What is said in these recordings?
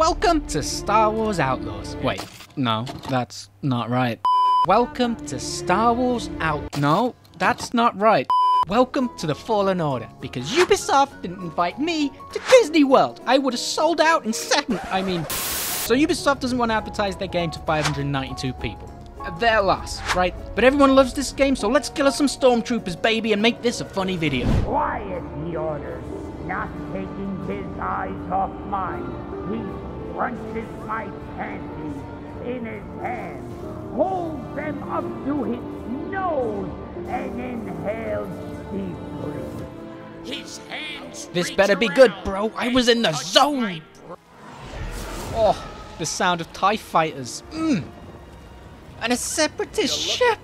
Welcome to Star Wars Outlaws. Wait, no, that's not right. Welcome to Star Wars Out. No, that's not right. Welcome to the Fallen Order, because Ubisoft didn't invite me to Disney World. I would have sold out in second. I mean, so Ubisoft doesn't want to advertise their game to 592 people. Their loss, right? But everyone loves this game, so let's kill us some stormtroopers, baby, and make this a funny video. Quiet, he orders, not taking his eyes off mine. He crunches my panties in his hand, holds them up to his nose, and inhales deeply. His hands. This better be good, bro. I was in the zone. my Oh, the sound of TIE fighters. Mmm. And a separatist ship.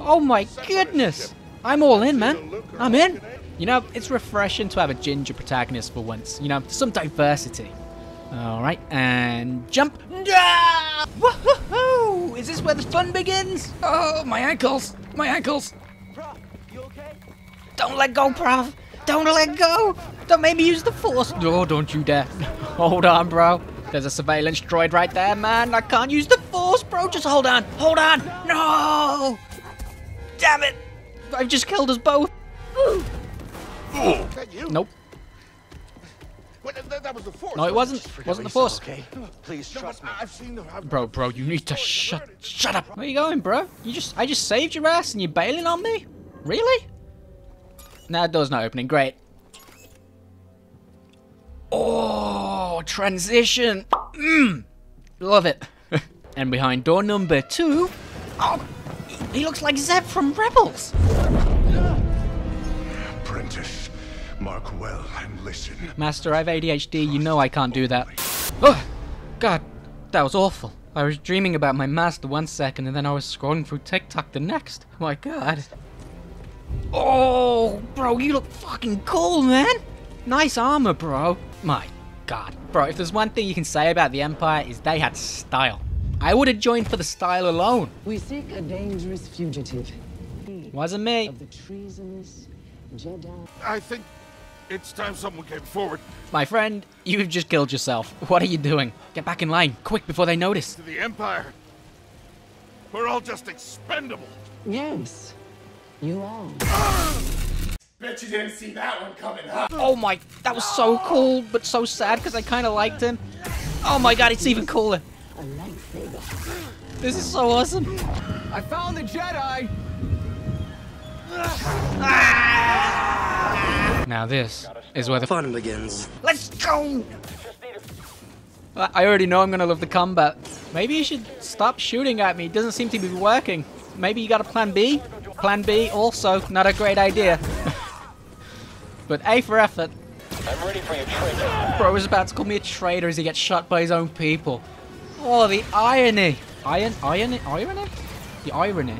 Oh my goodness. I'm all in, man. I'm in. You know, it's refreshing to have a ginger protagonist for once. You know, some diversity. Alright, and jump. Yeah! Woohoo! Is this where the fun begins? Oh, my ankles. My ankles. Prauf, you okay? Don't let go, Prauf. Don't let go. Don't make me use the force. No, don't you dare. Hold on, bro. There's a surveillance droid right there, man. I can't use the force, bro. Just hold on. Hold on. No. Damn it. I've just killed us both. that you? Nope. What, that, that was the force. No, it wasn't. Wasn't the force. Okay, please No, trust but me. I've seen the. I've, Bro, bro, you need to shut shut up. Where are you going, bro? You just I just saved your ass and you're bailing on me? Really? Nah, door's not opening. Great. Oh, transition. Mmm. Love it. and behind door number two, oh, he looks like Zeb from Rebels. Apprentice, mark well and listen. Master, I have ADHD. You know I can't do that. Oh, God, that was awful. I was dreaming about my master one second, and then I was scrolling through TikTok the next. My God. Oh, bro, you look fucking cool, man. Nice armor, bro. My God, bro. If there's one thing you can say about the Empire is they had style. I would have joined for the style alone. We seek a dangerous fugitive Wasn't me. of the treasonous Jedi. I think it's time someone came forward My friend, you've just killed yourself. What are you doing? Get back in line, quick, before they notice. to the Empire. We're all just expendable. Yes, you are. Bet you didn't see that one coming, huh? Oh my, that was so cool, but so sad because I kind of liked him. Oh my god, it's even cooler. This is so awesome. I found the Jedi! Ah! Now this is where the Fun begins. Let's go! I I already know I'm gonna love the combat. Maybe you should stop shooting at me. It doesn't seem to be working. Maybe you got a plan B? Plan B also not a great idea. but A for effort. I'm ready for your training. Bro was about to call me a traitor as he gets shot by his own people. Oh, the irony. Iron, irony, irony? The irony.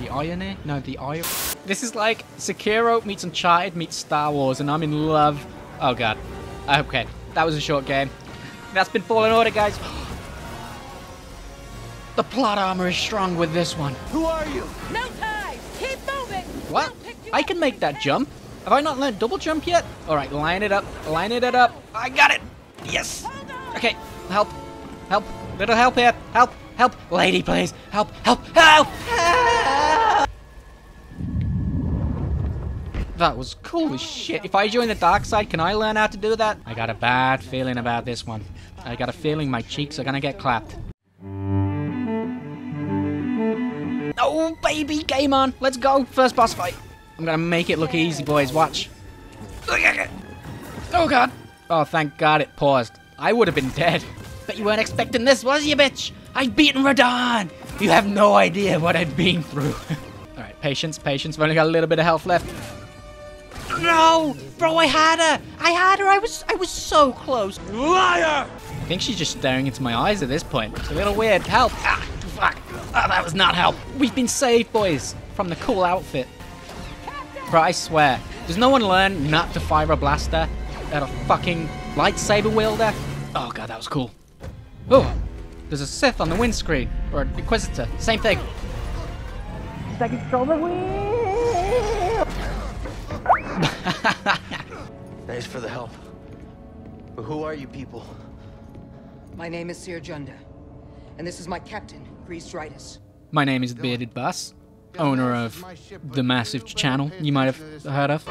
The irony? No, the irony. This is like Sekiro meets Uncharted meets Star Wars, and I'm in love. Oh god. Okay, that was a short game. That's been Fallen Order, guys. The plot armor is strong with this one. Who are you? No time! Keep moving! What? We'll pick you I can make that jump. Have I not learned double jump yet? Alright, line it up. Line it up. I got it. Yes. Okay, help. Help. Little help here. Help. Help. Lady, please. Help. Help. Help. Help. That was cool as shit. If I join the dark side, can I learn how to do that? I got a bad feeling about this one. I got a feeling my cheeks are gonna get clapped. Oh, baby, game on. Let's go. First boss fight. I'm gonna make it look easy, boys. Watch. Oh, God. Oh, thank God it paused. I would have been dead. Bet you weren't expecting this, was you, bitch? I've beaten Radahn. You have no idea what I've been through. All right, patience, patience. I've only got a little bit of health left. No, bro, I had her. I had her. I was, I was so close. Liar! I think she's just staring into my eyes at this point. It's a little weird. Help! Ah, fuck. Ah, that was not help. We've been saved, boys, from the cool outfit. Bro, I swear, does no one learn not to fire a blaster at a fucking lightsaber wielder? Oh god, that was cool. Oh, there's a Sith on the windscreen, or an Inquisitor. Same thing. Second shoulder wheel. Thanks for the help. But who are you people? My name is Cere Junda, and this is my captain, Greez Dritus. My name is Bearded Boss, owner of the massive channel you might have heard of.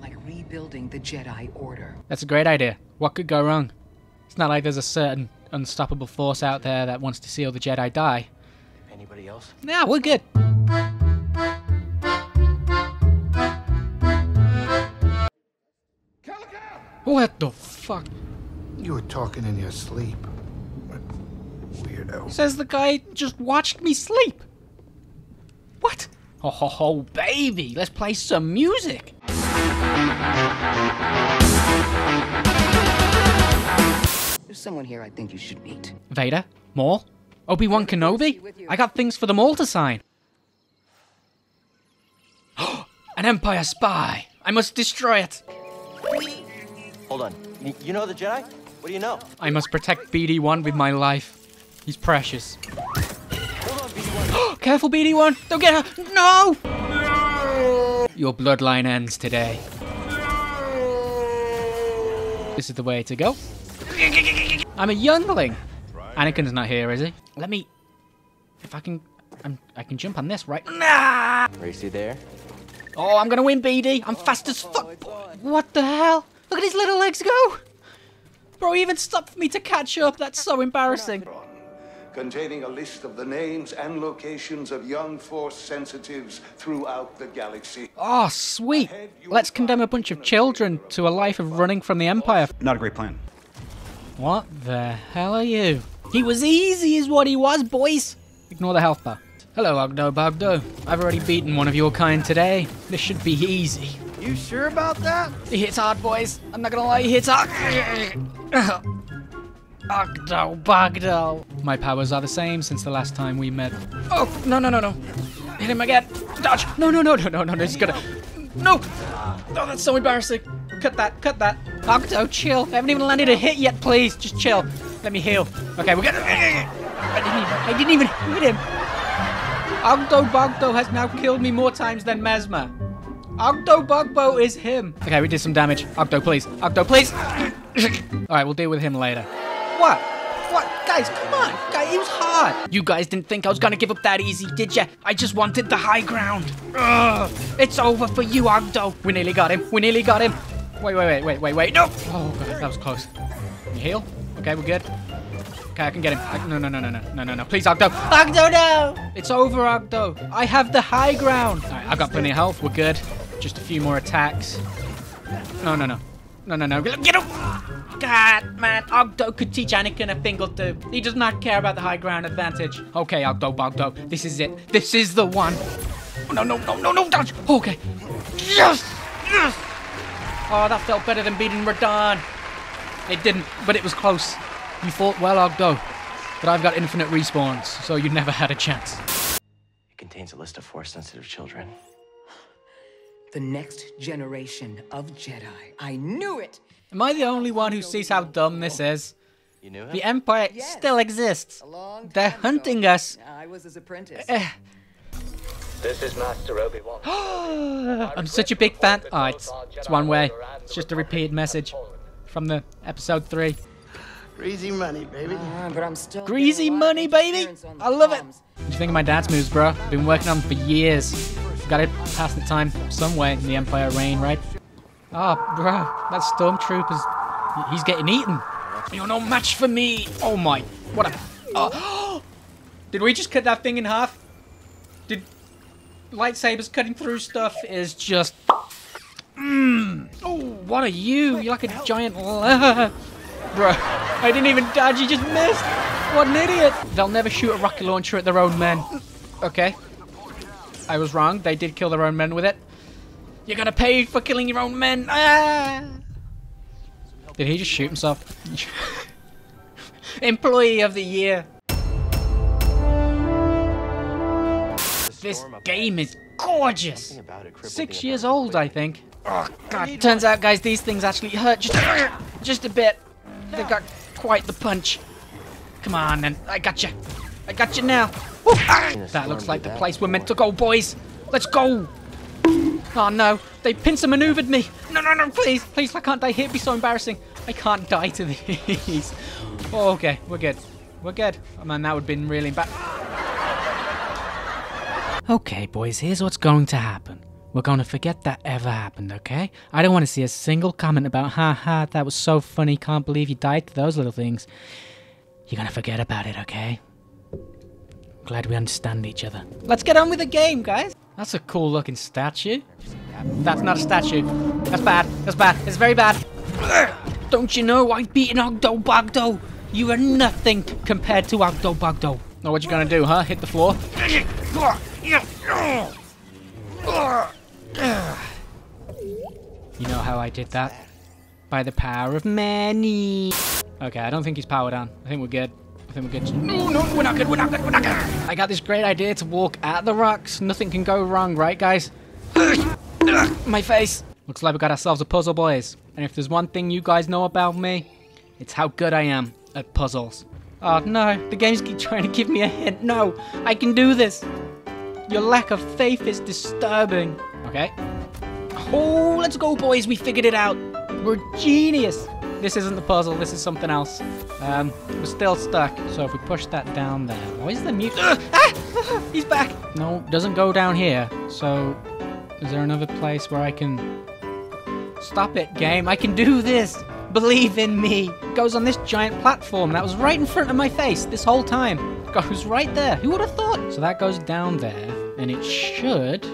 Like rebuilding the Jedi Order. That's a great idea. What could go wrong? It's not like there's a certain unstoppable force out there that wants to see all the Jedi die. Anybody else? Nah, we're good. What the fuck? You were talking in your sleep. Weirdo. Says the guy just watched me sleep. What? Oh, ho, ho, baby, let's play some music. There's someone here I think you should meet. Vader? Maul? Obi-Wan Kenobi? I got things for them all to sign. An Empire spy! I must destroy it! Hold on. You know the Jedi? What do you know? I must protect BD-1 with my life. He's precious. Hold on, BD-1. Careful, BD-1! Don't get her! No! Your bloodline ends today. This is the way to go. I'm a youngling. Anakin's not here, is he? Let me. If I can, I'm, I can jump on this, right? Nah! Racy there. Oh, I'm gonna win, BD. I'm fast as fuck. What the hell? Look at his little legs go. Bro, he even stopped for me to catch up. That's so embarrassing. Containing a list of the names and locations of young Force sensitives throughout the galaxy. Oh, sweet. Let's condemn a bunch of children to a life of running from the Empire. Not a great plan. What the hell are you? He was easy is what he was, boys. Ignore the health bar. Hello, Oggdo Bogdo. I've already beaten one of your kind today. This should be easy. You sure about that? He hits hard, boys. I'm not gonna lie, he hits hard. Oggdo Bogdo. My powers are the same since the last time we met. Oh, no, no, no, no. Hit him again. Dodge. No, no, no, no, no, no, no. He's gonna. No. Oh, that's so embarrassing. Cut that, cut that. Oggdo, chill. I haven't even landed a hit yet, please. Just chill. Let me heal. Okay, we're gonna. I didn't even, I didn't even hit him. Oggdo Bogdo has now killed me more times than Messmer. Oggdo Bogdo is him. Okay, we did some damage. Oggdo, please. Oggdo, please. Alright, we'll deal with him later. What? What? Guys, come on. Guys, it was hard. You guys didn't think I was gonna give up that easy, did ya? I just wanted the high ground. Ugh. It's over for you, Oggdo. We nearly got him. We nearly got him. Wait, wait, wait, wait, wait, wait. No! Oh, God, that was close. Can you heal? Okay, we're good. Okay, I can get him. I, no, no, no, no, no, no, no, no. Please, Oggdo. Oggdo, no! It's over, Oggdo. I have the high ground. All right, I've got plenty of health. We're good. Just a few more attacks. No, no, no. No, no, no. Get him! God, man. Oggdo could teach Anakin a thing or two. He does not care about the high ground advantage. Okay, Oggdo, Bogdo. This is it. This is the one. Oh, no, no, no, no, no, dodge. Okay. Yes! Yes! Oh, that felt better than beating Radahn. It didn't, but it was close. You fought well, Oggdo. But I've got infinite respawns, so you never had a chance. It contains a list of Force-sensitive children. The next generation of Jedi. I knew it! Am I the only one who sees how dumb this is? You knew him? The Empire Yes. still exists. They're hunting ago. us. I was his apprentice. Eh, This is Master Obi-Wan. I'm such a big fan. Oh, it's, it's one way. It's just a repeated message from the episode three. Greasy money, baby. Ah, but I'm still Greasy getting a lot of money, baby. interference on the I love it. What do you think of my dance moves, bro? Been working on them for years. Gotta pass the time somewhere in the Empire reign, right? Ah, bro, that stormtrooper's... He's getting eaten. You're no match for me. Oh my... What a... Oh. Did we just cut that thing in half? Did... Lightsabers cutting through stuff is just... Mmm. Oh, what are you? You're like a giant... Bro, I didn't even dodge, you just missed. What an idiot. They'll never shoot a rocket launcher at their own men. Okay. I was wrong. They did kill their own men with it. You're gonna pay for killing your own men. Ah! Did he just shoot himself? Employee of the year. This game is gorgeous. About it crippled Six years old, I think. Oh, God. Turns out, guys, these things actually hurt just, just a bit. They got quite the punch. Come on, then. I got you. I got you now. Ah! That looks like the place we're meant to go, boys. Let's go. Oh no, they pincer maneuvered me. No, no, no, please, please, I can't die here. It'd be so embarrassing. I can't die to these. Oh, okay, we're good. We're good. Oh man, that would have been really bad. Okay, boys, here's what's going to happen. We're going to forget that ever happened, okay? I don't want to see a single comment about, haha, that was so funny, can't believe you died to those little things. You're going to forget about it, okay? Glad we understand each other. Let's get on with the game, guys. That's a cool looking statue. That's not a statue. That's bad. That's bad. It's very bad. Don't you know I've beaten Oggdo Bogdo? You are nothing compared to Oggdo Bogdo. Now what you gonna do, huh? Hit the floor? You know how I did that? By the power of many. Okay, I don't think he's powered on. I think we're good. I think we're good. No, no, we're not good. We're not good. We're not good. I got this great idea to walk at the rocks. Nothing can go wrong, right, guys? My face. Looks like we got ourselves a puzzle, boys. And if there's one thing you guys know about me, it's how good I am at puzzles. Oh no, the game's keep trying to give me a hint. No, I can do this. Your lack of faith is disturbing. Okay. Oh, let's go, boys. We figured it out. We're genius. This isn't the puzzle. This is something else. Um, we're still stuck. So if we push that down there, why is the mute? Ah! He's back. No, doesn't go down here. So, is there another place where I can stop it, game? I can do this. Believe in me. Goes on this giant platform that was right in front of my face this whole time. Goes right there. Who would have thought? So that goes down there, and it should,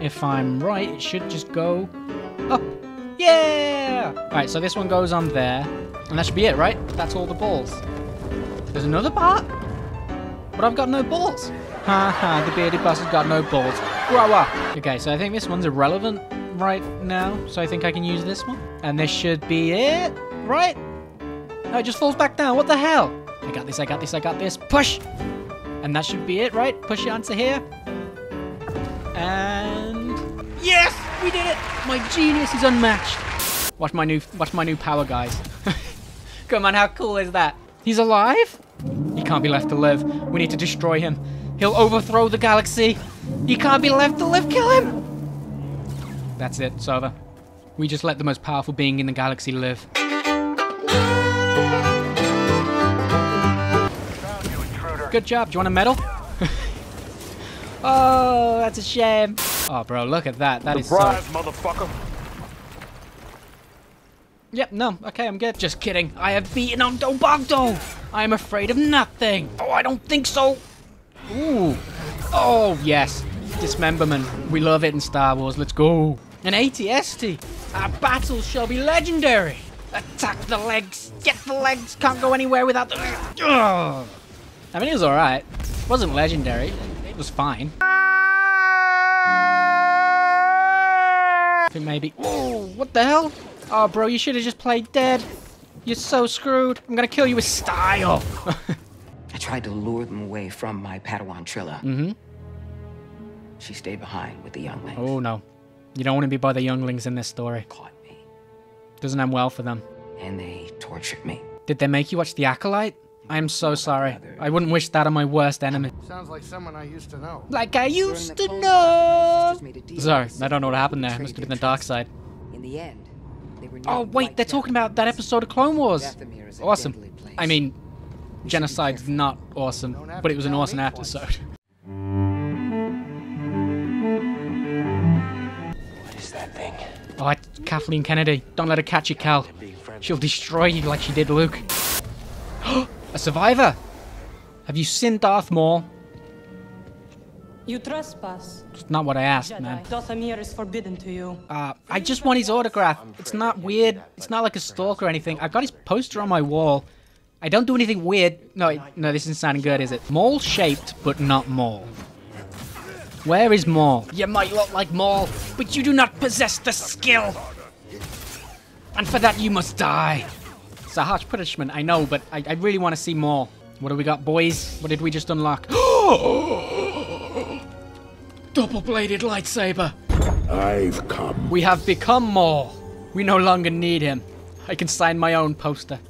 if I'm right, it should just go up. Yeah! Alright, so this one goes on there, and that should be it, right? That's all the balls. There's another part? But I've got no balls. Ha ha, the bearded boss has got no balls. Grow up! Okay, so I think this one's irrelevant right now, so I think I can use this one. And this should be it, right? No, it just falls back down. What the hell? I got this, I got this, I got this. Push! And that should be it, right? Push it onto here. And... Yes! We did it! My genius is unmatched. Watch my new, watch my new power, guys. Come on, how cool is that? He's alive? He can't be left to live. We need to destroy him. He'll overthrow the galaxy. He can't be left to live. Kill him! That's it, it's over. We just let the most powerful being in the galaxy live. Good job. Do you want a medal? oh, that's a shame. Oh, bro, look at that. That is Surprise, so... motherfucker. Yep, no, okay, I'm good. Just kidding. I have beaten Oggdo Bogdo. I am afraid of nothing. Oh, I don't think so. Ooh. Oh, yes. Dismemberment. We love it in Star Wars. Let's go. An ATST. Our battles shall be legendary. Attack the legs. Get the legs. Can't go anywhere without the... Ugh. I mean, it was alright. It wasn't legendary. It was fine. Think maybe... Whoa, what the hell? Oh, bro, you should have just played dead. You're so screwed. I'm gonna kill you with style. I tried to lure them away from my Padawan Trilla. mm-hmm. She stayed behind with the younglings. Oh, no. You don't want to be by the younglings in this story. Caught me. Doesn't end well for them. And they tortured me. Did they make you watch The Acolyte? I am so sorry. I wouldn't wish that on my worst enemy. Sounds like someone I used to know. Like I used to know. sisters made a deal Sorry, I don't know what happened there. Sith Must have been the dark side. In the end, they were Oh, wait, they're talking about that episode of Clone Wars. Dathomir is a Awesome. I mean, We should be genocide's not awesome, but it was an awesome episode. What is that thing? Oh, it's Kathleen Kennedy. Don't let her catch you, Cal. She'll destroy you like she did Luke. Survivor! Have you seen Darth Maul? You trespass. It's not what I asked, Jedi. man. Dathomir is forbidden to you. Uh, I just want his autograph. It's not weird. It's not like a stalk or anything. I've got his poster on my wall. I don't do anything weird. No, no, this isn't sounding good, is it? Maul shaped, but not Maul. Where is Maul? You might look like Maul, but you do not possess the skill. And for that, you must die. It's a harsh punishment, I know, but I, I really want to see more. What do we got, boys? What did we just unlock? Double-bladed lightsaber. I've come. We have become more. We no longer need him. I can sign my own poster.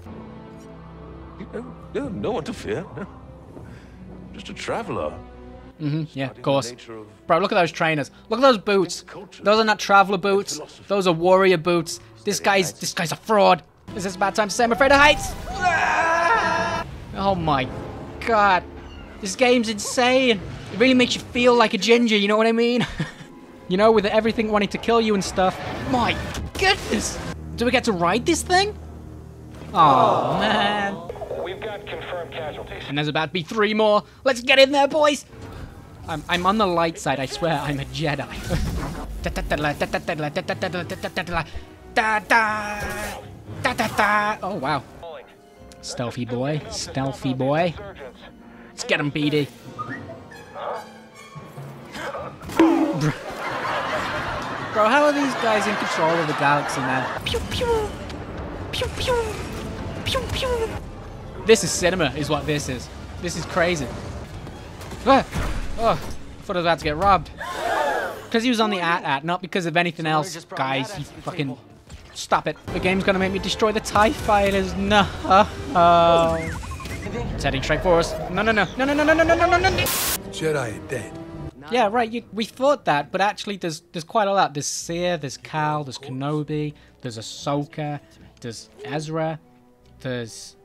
No, no one to fear. Just a traveler. Mm-hmm, yeah, of course. Bro, look at those trainers. Look at those boots. Those are not traveler boots. Those are warrior boots. This guy's this guy's a fraud. Is this about time to say I'm afraid of heights? Oh my god. This game's insane. It really makes you feel like a ginger, you know what I mean? you know, with everything wanting to kill you and stuff. My goodness. Do we get to ride this thing? Oh, man. We've got confirmed casualties. And there's about to be three more. Let's get in there, boys. I'm, I'm on the light side, I swear. I'm a Jedi. Oh, wow. Stealthy boy. Stealthy boy. Let's get him, BD. Bro, how are these guys in control of the galaxy now? Pew pew! Pew pew! Pew pew! This is cinema, is what this is. This is crazy. Ah! Oh, I thought I was about to get robbed. Because he was on the at-at, not because of anything else. Guys, you fucking... Stop it. The game's gonna make me destroy the TIE fighters. No. It's heading straight for us. No, no, no. No, no, no, no, no, no, no, no, no. Jedi are dead. Yeah, right. You, we thought that, but actually, there's there's quite a lot. There's Cere, there's Cal, there's Kenobi, there's Ahsoka, there's Ezra, there's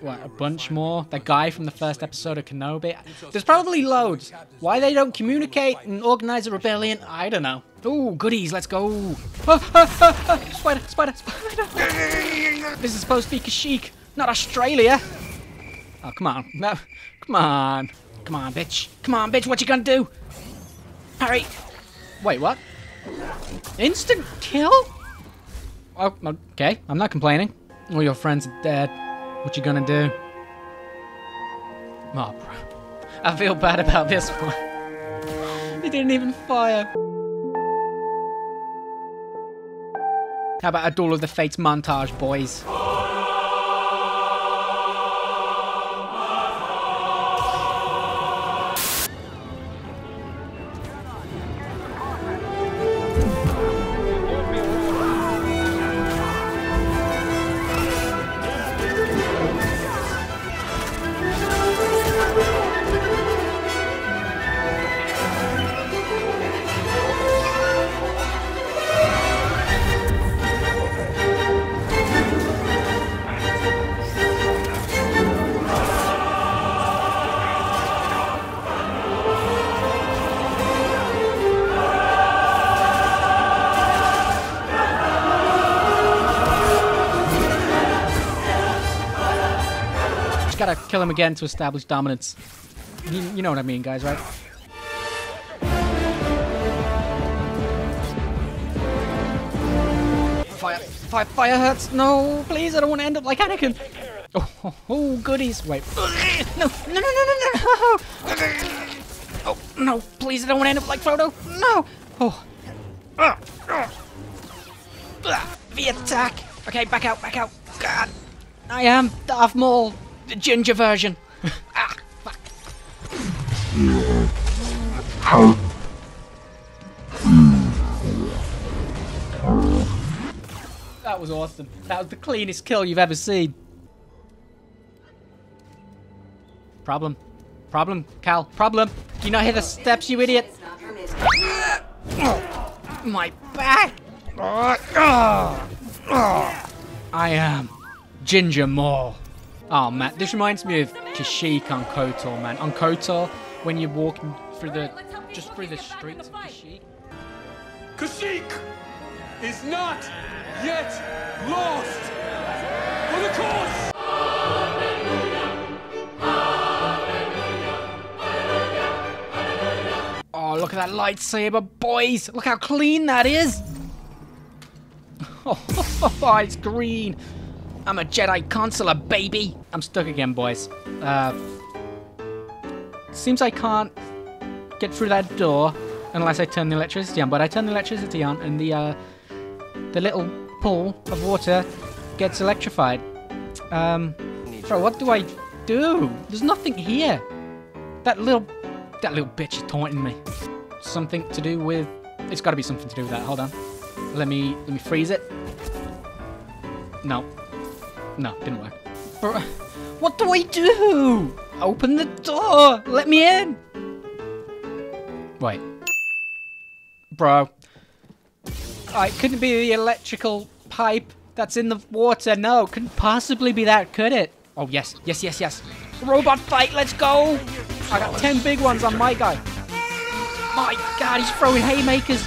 what a bunch more. The guy from the first episode of Kenobi. There's probably loads. Why they don't communicate and organize a rebellion, I don't know. Ooh, goodies. Let's go. Ah, ah, ah. Spider, spider, spider. This is supposed to be Kashyyyk, not Australia. Oh, come on. No, come on. Come on, bitch. Come on, bitch. What you gonna do? Harry. Wait, what? Instant kill? Oh, okay. I'm not complaining. All your friends are dead. What you gonna do? Oh, bro. I feel bad about this one. he didn't even fire. How about a Duel of the Fates montage, boys? Kill him again to establish dominance. You, you know what I mean, guys, right? Fire, fire, fire hurts. No, please, I don't want to end up like Anakin. Oh, oh, oh, goodies. Wait. No, no, no, no, no, no. Oh, no, please, I don't want to end up like Frodo. No. Oh. Ah, The attack. Okay, back out, back out. God. I am Darth Maul, the ginger version. ah, fuck. That was awesome. That was the cleanest kill you've ever seen. Problem. Problem, Cal. Problem. Do you not hear the steps, you idiot? My back. I am Ginger Maul. Oh man, this reminds me of Kashyyyk on KOTOR, man. On KOTOR, when you're walking through the, just through the streets of Kashyyyk. Kashyyyk is not yet lost. For the cause! Oh, look at that lightsaber, boys! Look how clean that is! Oh, it's green! I'm a Jedi consular, baby! I'm stuck again, boys. Uh, seems I can't get through that door unless I turn the electricity on, but I turn the electricity on and the, uh, the little pool of water gets electrified. Um, bro, what do I do? There's nothing here. That little, that little bitch is taunting me. Something to do with, it's gotta be something to do with that. Hold on. Let me, let me freeze it. No. No, didn't work. Bro, what do I do? Open the door. Let me in. Wait. Bro. It couldn't be the electrical pipe that's in the water. No, couldn't possibly be that, could it? Oh, yes, yes, yes, yes. Robot fight, let's go! I got 10 big ones on my guy. My god, he's throwing haymakers.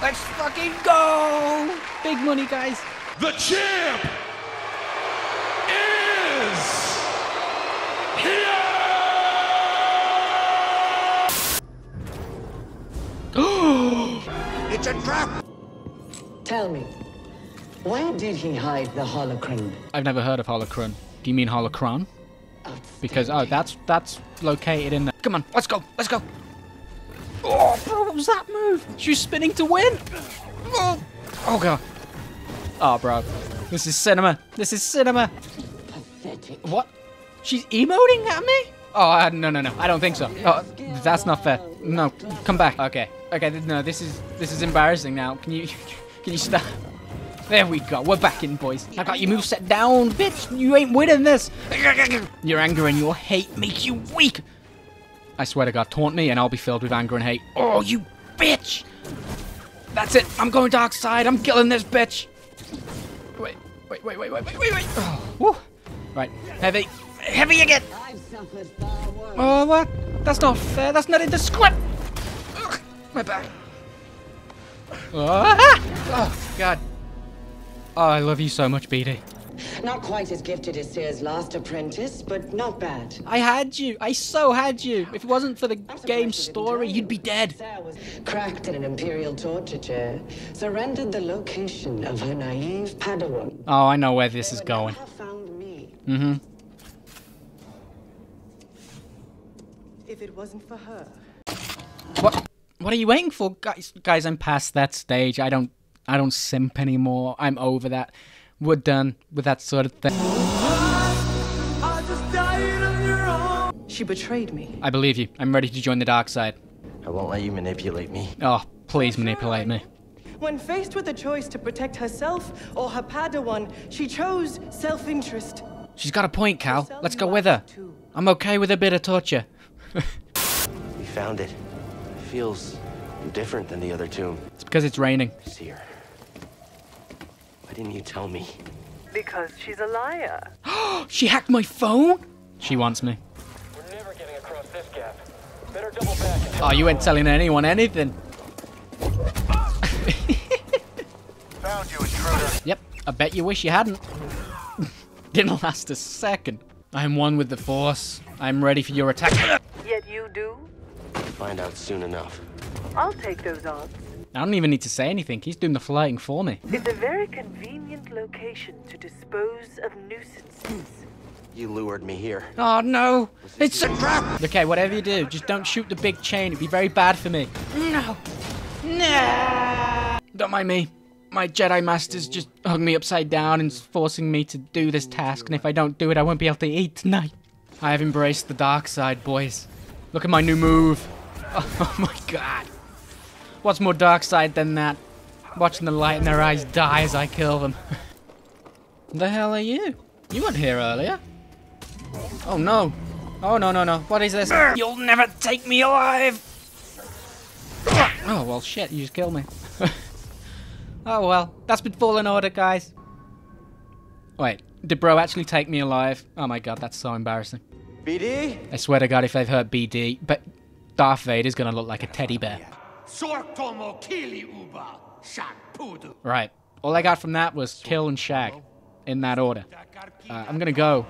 Let's fucking go! Big money, guys. The champ is here! It's a trap! Tell me, where did he hide the holocron? I've never heard of Holocron. Do you mean Holocron? Because oh, that's that's located in there. Come on, let's go, let's go. Oh, bro, what was that move? She's spinning to win. Oh, oh god. Oh, bro, this is cinema. This is cinema. Pathetic. What? She's emoting at me? Oh, uh, no, no, no. I don't think so. Oh, that's not fair. No, come back. Okay, okay. No, this is this is embarrassing. Now, can you can you stop? There we go. We're back in, boys. I got your moveset down, bitch. You ain't winning this. Your anger and your hate make you weak. I swear to God, taunt me and I'll be filled with anger and hate. Oh, you bitch. That's it. I'm going dark side. I'm killing this bitch. Wait, wait, wait, wait, wait, wait, wait, wait. Oh, whew. Right, heavy. Heavy again. Oh, what? That's not fair. That's not in the script. Ugh, my back. Ah! Oh, God. Oh, I love you so much, BD. Not quite as gifted as Cere's last apprentice, but not bad. I had you. I so had you. If it wasn't for the game story, you'd be dead. Sarah was cracked in an imperial torture chair, surrendered the location of her naive Padawan. Oh, I know where this is going. Found me. Mm-hmm. If it wasn't for her. What? What are you waiting for, guys? Guys, I'm past that stage. I don't. I don't simp anymore. I'm over that. We're done with that sort of thing. She betrayed me. I believe you. I'm ready to join the dark side. I won't let you manipulate me. Oh, please manipulate me. When faced with the choice to protect herself or her Padawan, she chose self-interest. She's got a point, Cal. Let's go with her. I'm okay with a bit of torture. We found it. It Feels different than the other tomb. It's because it's raining. Cere. Why didn't you tell me? Because she's a liar. She hacked my phone? She wants me. We're never getting across this gap. Better double back and Oh, you ain't telling anyone anything. Found you, intruder. Yep, I bet you wish you hadn't. Didn't last a second. I'm one with the Force. I'm ready for your attack. Yet you do? Find out soon enough. I'll take those odds. I don't even need to say anything. He's doing the flying for me. It's a very convenient location to dispose of nuisances. You lured me here. Oh no! It's a trap! Okay, whatever you do, just don't shoot the big chain. It'd be very bad for me. No! No! Don't mind me. My Jedi Master's just hung me upside down and is forcing me to do this task, and if I don't do it, I won't be able to eat tonight. I have embraced the dark side, boys. Look at my new move. Oh my god. What's more dark side than that? Watching the light in their eyes die as I kill them. the hell are you? You weren't here earlier. Oh no. Oh no no no. What is this? You'll never take me alive! Oh well shit, you just killed me. oh well. That's been Fallen Order, guys. Wait, did bro actually take me alive? Oh my god, that's so embarrassing. BD? I swear to god if they've hurt BD, but Darth Vader's gonna look like a teddy bear. Sortomo Kili Uba Shak Right. All I got from that was kill and shag. In that order. Uh, I'm gonna go.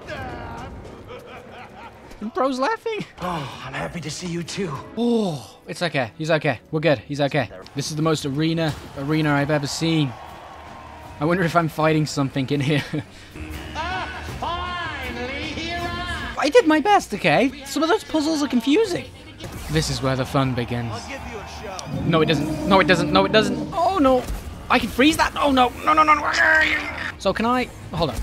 And Bro's laughing. Oh, I'm happy to see you too. Oh, it's okay. He's okay. We're good. He's okay. This is the most arena arena I've ever seen. I wonder if I'm fighting something in here. I did my best, okay? Some of those puzzles are confusing. This is where the fun begins. No, it doesn't. No, it doesn't. No, it doesn't. Oh, no. I can freeze that. Oh, no. No, no, no. no. So can I... Hold on.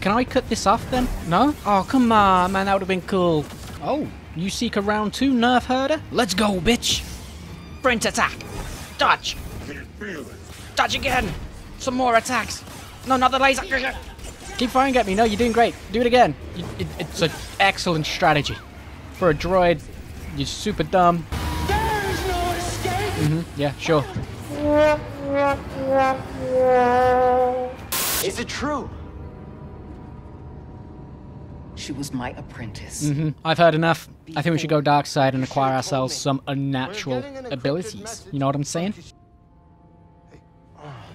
Can I cut this off then? No? Oh, come on, man. That would have been cool. Oh, you seek a round two, Nerf Herder? Let's go, bitch. Sprint attack. Dodge. Dodge again. Some more attacks. No, not the laser. Keep firing at me. No, you're doing great. Do it again. It, it's an excellent strategy. For a droid, you're super dumb. Yeah, sure. Is it true? She was my apprentice. hmm I've heard enough. I think we should go dark side and acquire ourselves some unnatural abilities. You know what I'm saying?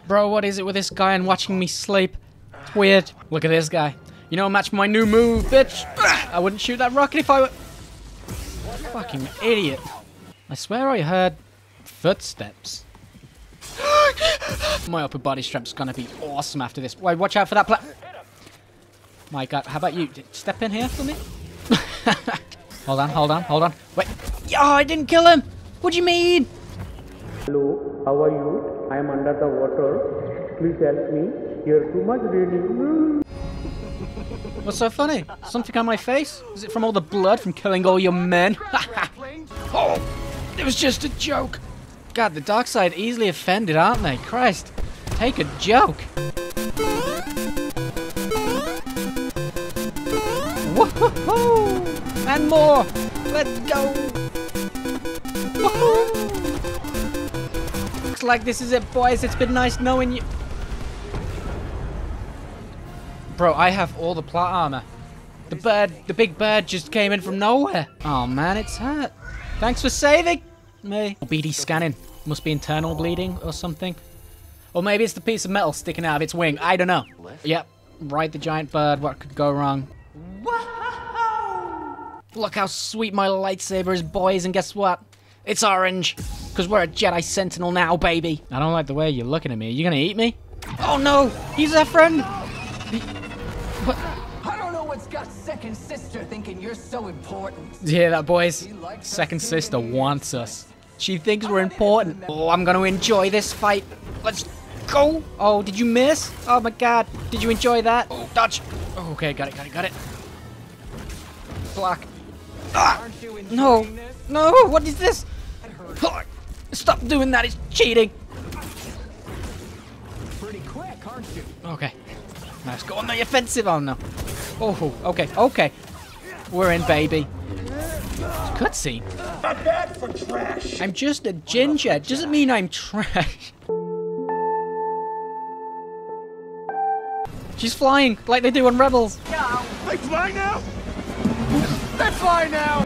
Bro, what is it with this guy and watching me sleep? It's weird. Look at this guy. You know, match my new move, bitch. I wouldn't shoot that rocket if I were... Fucking idiot. I swear I heard footsteps. my upper body strap's gonna be awesome after this. Wait, watch out for that pla- My god, how about you? Step in here for me? hold on, hold on, hold on. Wait. Oh, I didn't kill him! What do you mean? Hello, how are you? I am under the water. Please help me. You're too much raining. What's so funny? Something on my face? Is it from all the blood from killing all your men? oh, it was just a joke. God, the dark side easily offended, aren't they? Christ, take a joke. Woohoo! And more! Let's go! Woohoo! Looks like this is it, boys. It's been nice knowing you. Bro, I have all the plot armor. The bird, the big bird just came in from nowhere. Oh man, it's hurt. Thanks for saving me. BD scanning. Must be internal bleeding or something. Or maybe it's the piece of metal sticking out of its wing. I don't know. Yep, right the giant bird. What could go wrong? Look how sweet my lightsaber is, boys, and guess what? It's orange. Because we're a Jedi Sentinel now, baby. I don't like the way you're looking at me. Are you gonna eat me? Oh no! He's our friend! I don't know what's got second sister thinking you're so important. You hear that, boys? Second sister wants us. She thinks we're important. Oh, I'm gonna enjoy this fight. Let's go! Oh, did you miss? Oh my god. Did you enjoy that? Oh, dodge. Oh, okay, got it, got it, got it. Block. Ah! No! No! What is this? Stop doing that, it's cheating! Pretty quick, aren't you? Okay. Let's go on the offensive. Oh no. Oh, okay, okay. We're in, baby. Cutscene. Not bad for trash. I'm just a ginger. Doesn't mean I'm trash. She's flying like they do on Rebels. They fly now? They fly now!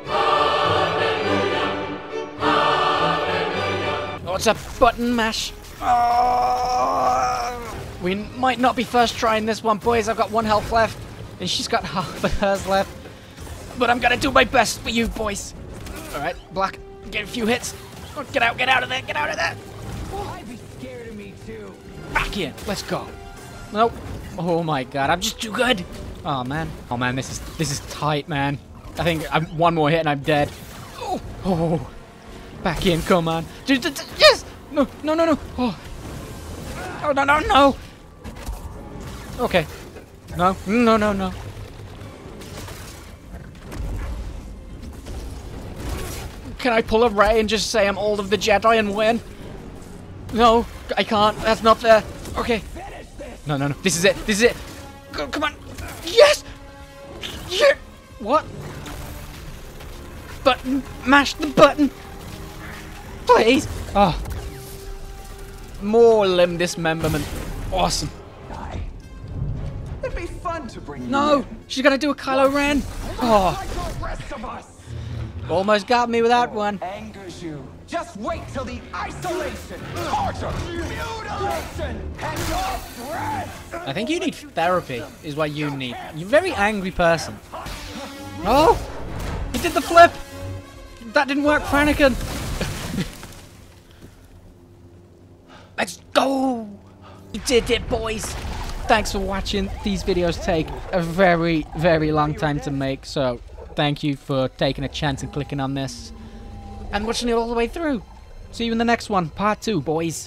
Oh, it's a button mash. Oh. We might not be first trying this one, boys. I've got one health left, and she's got half of hers left. But I'm gonna do my best for you, boys. All right, Black, get a few hits. Oh, get out, get out of there, get out of there. I'd be scared of me too. Back in. Let's go. Nope. Oh my god, I'm just too good. Oh man. Oh man, this is this is tight, man. I think I'm one more hit and I'm dead. Oh, oh. Back in, come on. Yes. No, no, no, no. Oh. Oh no, no, no. Okay. No, no, no, no. Can I pull a Rey and just say I'm old of the Jedi and win? No, I can't. That's not fair. Okay. No, no, no. This is it. This is it. Go, come on. Yes. Yeah. What? Button. Mash the button. Please. Oh. More limb dismemberment. Awesome. It'd be fun to bring you No, she's gonna do a Kylo Ren. Oh, almost got me with that one. Angers you. Just wait till the isolation, torture, mutilation, and your breath. I think you need therapy, is what you need. You're a very angry person. Oh! He did the flip! That didn't work for Anakin! Let's go! You did it, boys! Thanks for watching. These videos take a very, very long time to make, so thank you for taking a chance and clicking on this. And watching it all the way through. See you in the next one, part two, boys.